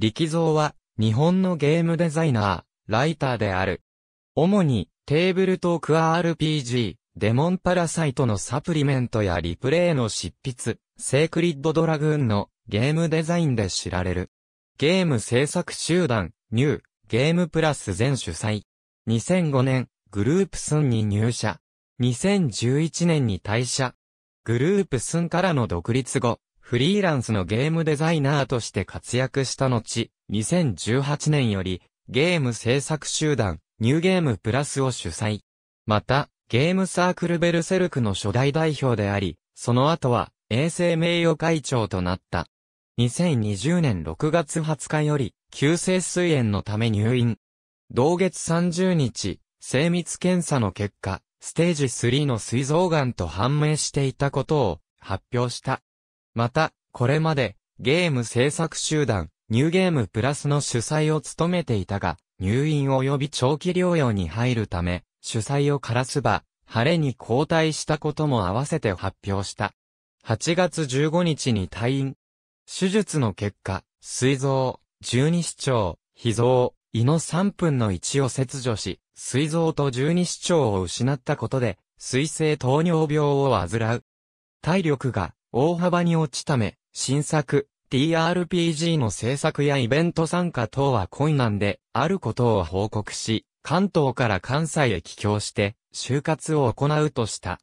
力蔵は、日本のゲームデザイナー、ライターである。主に、テーブルトーク RPG、デモンパラサイトのサプリメントやリプレイの執筆、セークリッドドラグーンのゲームデザインで知られる。ゲーム制作集団、ニュー、ゲームプラス全主催。2005年、グループスンに入社。2011年に退社。グループスンからの独立後、フリーランスのゲームデザイナーとして活躍した後、2018年より、ゲーム制作集団、ニューゲームプラスを主催。また、ゲームサークルベルセルクの初代代表であり、その後は、衛生名誉会長となった。2020年6月20日より、急性膵炎のため入院。同月30日、精密検査の結果、ステージ3の膵臓癌と判明していたことを発表した。また、これまでゲーム制作集団ニューゲームプラスの主催を務めていたが、入院及び長期療養に入るため、主催を枯らすば、晴れに交代したことも合わせて発表した。8月15日に退院。手術の結果、膵臓、十二指腸、脾臓、胃の3分の1を切除し、膵臓と十二指腸を失ったことで、水性糖尿病を患う。体力が大幅に落ちため、新作 TRPG の制作やイベント参加等は困難であることを報告し、関東から関西へ帰郷して、就活を行うとした。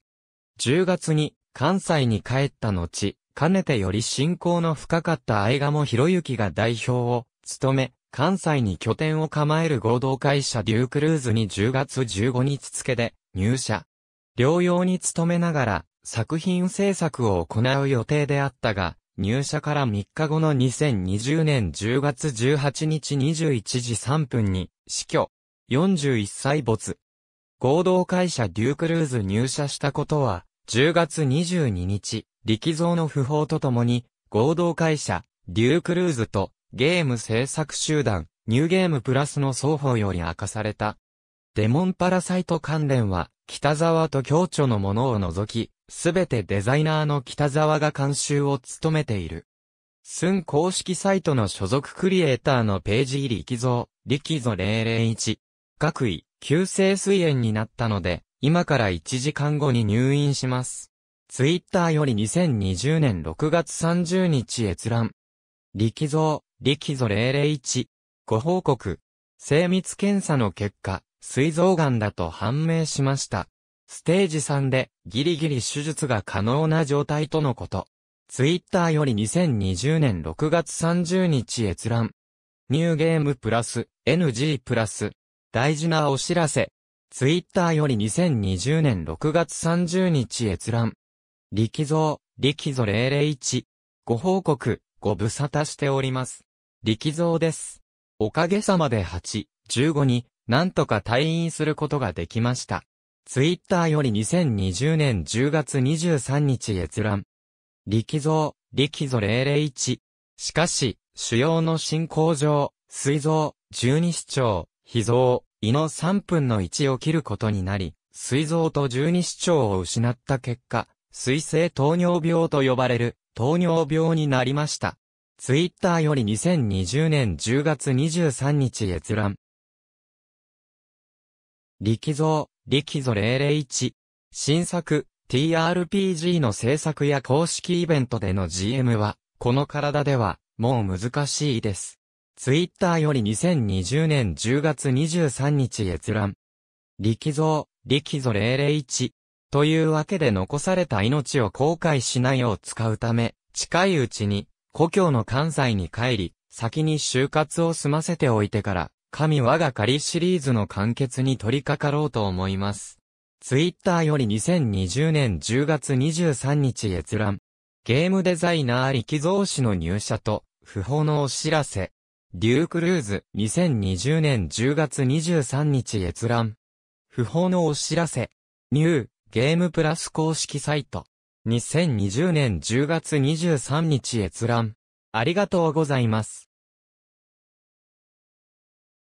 10月に関西に帰った後、かねてより親交の深かった相鴨博之が代表を務め、関西に拠点を構える合同会社デュークルーズに10月15日付で入社。療養に勤めながら作品制作を行う予定であったが、入社から3日後の2020年10月18日21時3分に死去。41歳没。合同会社デュークルーズ入社したことは、10月22日、力蔵の訃報とともに、合同会社デュークルーズとゲーム制作集団、ニューゲームプラスの双方より明かされた。デモンパラサイト関連は、北沢と京都のものを除き、すべてデザイナーの北沢が監修を務めている。スン公式サイトの所属クリエイターのページ入り力蔵、力蔵001。各位、急性膵炎になったので、今から1時間後に入院します。ツイッターより2020年6月30日閲覧。力蔵、力蔵001。ご報告。精密検査の結果、膵臓癌だと判明しました。ステージ3でギリギリ手術が可能な状態とのこと。ツイッターより2020年6月30日閲覧。ニューゲームプラス、NG プラス。大事なお知らせ。ツイッターより2020年6月30日閲覧。力蔵、力蔵001。ご報告、ご無沙汰しております。力蔵です。おかげさまで8、15に、なんとか退院することができました。ツイッターより2020年10月23日閲覧。力蔵、力蔵001。しかし、主要の進行上、膵臓、十二指腸、脾臓、胃の3分の1を切ることになり、膵臓と十二指腸を失った結果、水性糖尿病と呼ばれる糖尿病になりました。ツイッターより2020年10月23日閲覧。力蔵、力蔵001。新作、TRPG の制作や公式イベントでの GM は、この体では、もう難しいです。ツイッターより2020年10月23日閲覧。力蔵、力蔵001。というわけで残された命を後悔しないよう使うため、近いうちに、故郷の関西に帰り、先に就活を済ませておいてから、神我が仮シリーズの完結に取り掛かろうと思います。ツイッターより2020年10月23日閲覧。ゲームデザイナー力蔵氏の入社と、不法のお知らせ。デュークルーズ2020年10月23日閲覧。不法のお知らせ。ニュー、ゲームプラス公式サイト。2020年10月23日閲覧。ありがとうございます。